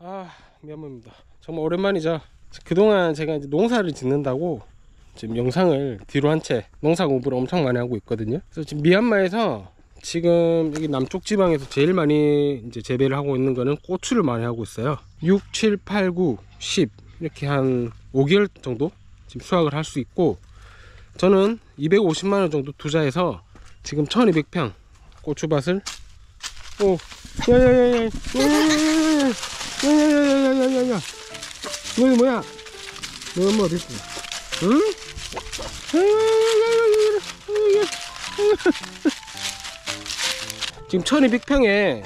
아 미안합니다. 정말 오랜만이죠. 그동안 제가 이제 농사를 짓는다고 지금 영상을 뒤로 한 채 농사 공부를 엄청 많이 하고 있거든요. 그래서 지금 미얀마에서 지금 여기 남쪽 지방에서 제일 많이 이제 재배를 하고 있는 거는 고추를 많이 하고 있어요. 6, 7, 8, 9, 10 이렇게 한 5개월 정도 지금 수확을 할 수 있고 저는 250만원 정도 투자해서 지금 1200평 고추밭을 오 야야야야 야야야야야야야 이거 뭐야 너 엄마 어딨어 응? 지금 천이 빅평에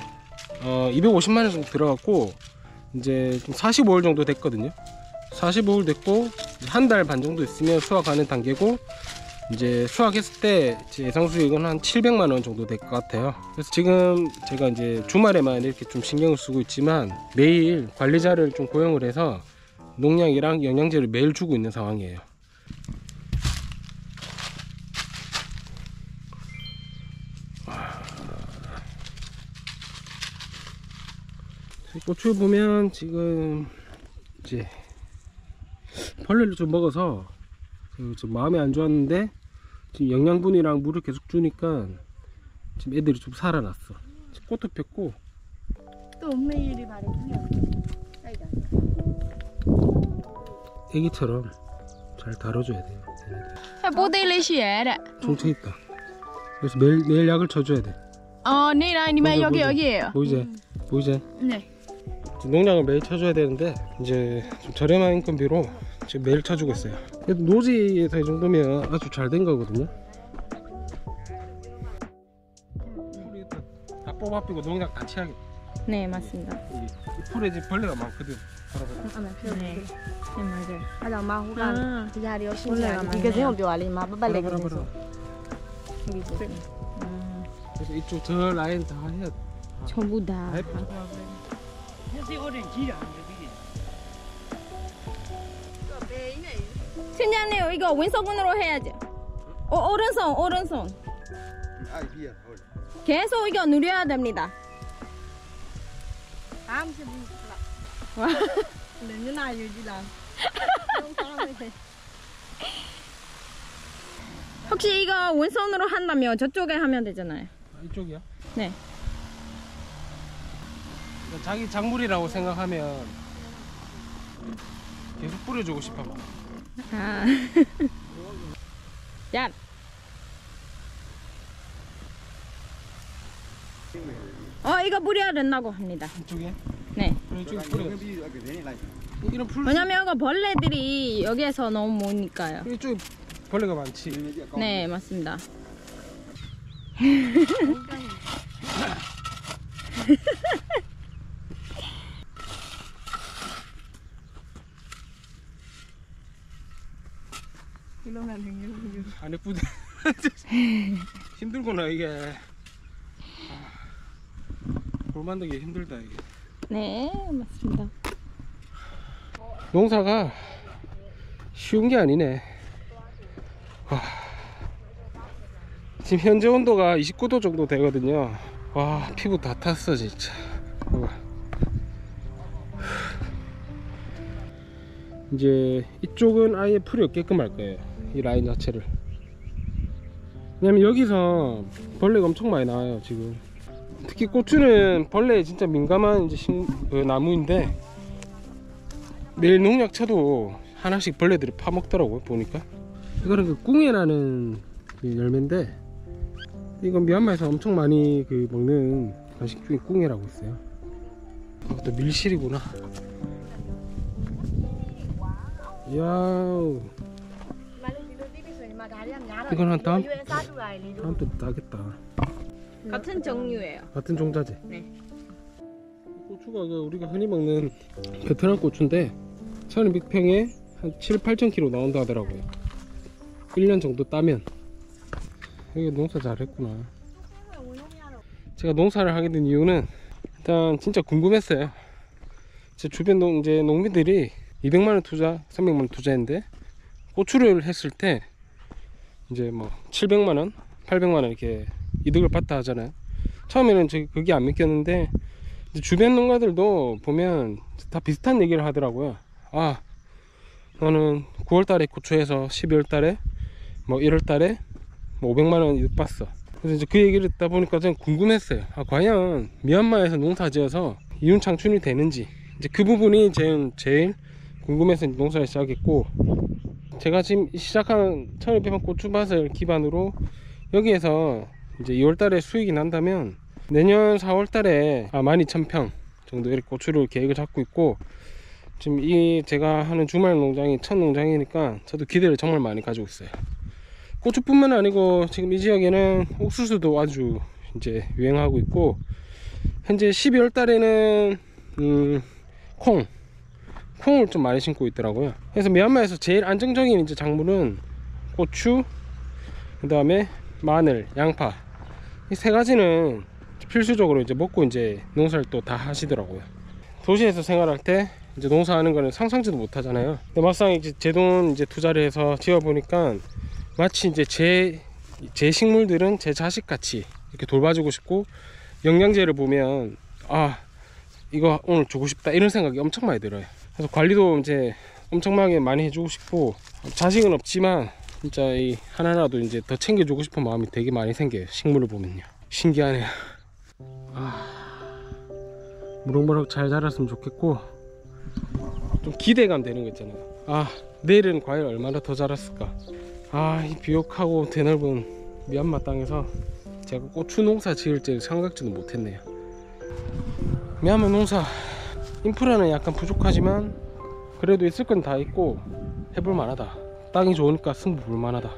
어, 250만원 정도 들어갔고 이제 좀 45일 정도 됐거든요 45일 됐고 한 달 반 정도 있으면 수확하는 단계고 이제 수확했을 때 예상 수익은 한 700만 원 정도 될 것 같아요. 그래서 지금 제가 이제 주말에만 이렇게 좀 신경을 쓰고 있지만 매일 관리자를 좀 고용을 해서 농약이랑 영양제를 매일 주고 있는 상황이에요. 고추 보면 지금 이제 벌레를 좀 먹어서 그좀 마음이 안 좋았는데 지금 영양분이랑 물을 계속 주니까 지금 애들이 좀 살아났어. 지금 꽃도 폈고. 또 엄메일이 말해주세요 애기처럼 잘 다뤄줘야 돼요 모델레시에라 아, 뭐 정체 있다. 그래서 매일, 매일 약을 쳐줘야 돼어 내일 아니면 여기 여기에요. 보이제? 음. 보이지? 네. 농약을 매일 쳐줘야 되는데 이제 좀 저렴한 인건비로 지금 매일 쳐주고 있어요. 그래도 노지에서 이 정도면 아주 잘 된 거거든요. 다 뽑아삐고 농약 다 치하겠다. 네 맞습니다. 이 풀에 이제 벌레가 많거든. 네. 네 맞아요. 맞아 엄마 호가 이 자리 열심히 이게 세운 뼈알이 마 빨리 그래 음. 그래서 이쪽 저 라인 다 해야 전부 다. 해야지 오랜 길이 안 되지 팀장님 이거 왼손으로 해야지. 어, 오른손 오른손. 계속 이거 누려야 됩니다. 다음 시 무슨 와. 근데 누나 유지다 혹시 이거 왼손으로 한다면 저쪽에 하면 되잖아요. 아, 이쪽이야? 네. 자기 작물이라고 생각하면 계속 뿌려주고 싶어. 아. 야. 어 이거 뿌려야 된다고 합니다. 이쪽에? 네. 이쪽에 뿌려. 이런 풀. 왜냐면 이거 벌레들이 여기에서 너무 모니까요. 이쪽에 벌레가 많지. 네 맞습니다. 안에 뿌 힘들구나 이게. 아, 돌 만들기 힘들다 이게. 네 맞습니다. 농사가 쉬운 게 아니네. 와. 지금 현재 온도가 29도 정도 되거든요. 와, 피부 다 탔어, 진짜. 이제 이쪽은 아예 풀이 없게끔 할 거예요. 이 라인 자체를. 왜냐면 여기서 벌레가 엄청 많이 나와요, 지금. 특히 고추는 벌레에 진짜 민감한 이제 식, 그 나무인데 매일 농약 쳐도 하나씩 벌레들이 파먹더라고요 보니까 이거는 그 꿍이라는 그 열매인데 이건 미얀마에서 엄청 많이 그 먹는 간식 중에 꿍이라고 있어요 이것도 밀실이구나 이야 이건 다음 다음 때 따겠다. 같은 종류예요. 같은 종자지. 네. 고추가 우리가 흔히 먹는 베트남 고추인데 36평에 한 7, 8천 킬로 나온다 하더라고요. 1년 정도 따면 이게 농사 잘했구나. 제가 농사를 하게 된 이유는 일단 진짜 궁금했어요. 제 주변 농, 이제 농민들이 200만 원 투자, 300만 원 투자했는데 고추를 했을 때 이제 뭐 700만 원, 800만 원 이렇게 이득을 봤다 하잖아요 처음에는 저 그게 안 믿겼는데 이제 주변 농가들도 보면 다 비슷한 얘기를 하더라고요. 아, 너는 9월 달에 고초해서 12월 달에 뭐 1월 달에 뭐 500만 원 이득 봤어. 그래서 이제 그 얘기를 듣다 보니까 좀 궁금했어요. 아, 과연 미얀마에서 농사 지어서 이윤 창출이 되는지 이제 그 부분이 제일, 제일 궁금해서 농사를 시작했고 제가 지금 시작한 1200만 고추밭을 기반으로 여기에서 이제 2월달에 수익이 난다면 내년 4월달에 아 12,000평 정도 이렇게 고추를 계획을 잡고 있고 지금 이 제가 하는 주말 농장이 첫 농장이니까 저도 기대를 정말 많이 가지고 있어요. 고추뿐만 아니고 지금 이 지역에는 옥수수도 아주 이제 유행하고 있고 현재 12월 달에는 음, 콩 콩을 좀 많이 심고 있더라고요. 그래서 미얀마에서 제일 안정적인 이제 작물은 고추, 그 다음에 마늘, 양파 이 세 가지는 필수적으로 이제 먹고 이제 농사를 또 다 하시더라고요. 도시에서 생활할 때 이제 농사하는 거는 상상지도 못 하잖아요. 근데 막상 이제 제 돈 이제 투자를 해서 지어 보니까 마치 이제 제, 제 식물들은 제 자식 같이 이렇게 돌봐주고 싶고 영양제를 보면 아 이거 오늘 주고 싶다 이런 생각이 엄청 많이 들어요. 그래서 관리도 이제 엄청나게 많이 해주고 싶고 자식은 없지만 진짜 이 하나라도 이제 더 챙겨주고 싶은 마음이 되게 많이 생겨요. 식물을 보면요. 신기하네요. 아, 무럭무럭 잘 자랐으면 좋겠고 좀 기대감 되는 거 있잖아요. 아 내일은 과연 얼마나 더 자랐을까. 아이 비옥하고 드넓은 미얀마 땅에서 제가 고추 농사 지을 줄 생각지도 못했네요. 미얀마 농사 인프라는 약간 부족하지만 그래도 있을 건 다 있고 해볼 만하다. 땅이 좋으니까 승부 볼 만하다.